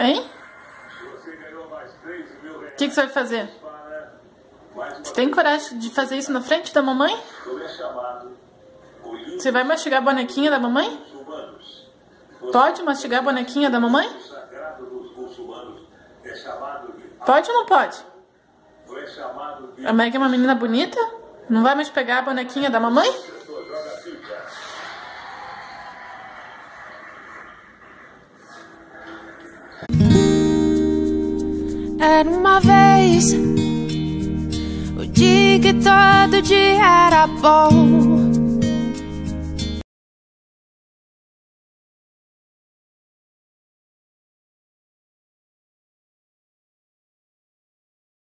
Hein? O que, que você vai fazer? Você tem coragem de fazer isso na frente da mamãe? Você vai mastigar a bonequinha da mamãe? Pode mastigar a bonequinha da mamãe? Pode ou não pode? A Meg é uma menina bonita? Não vai mais pegar a bonequinha da mamãe? Era uma vez o dia que todo dia era bom.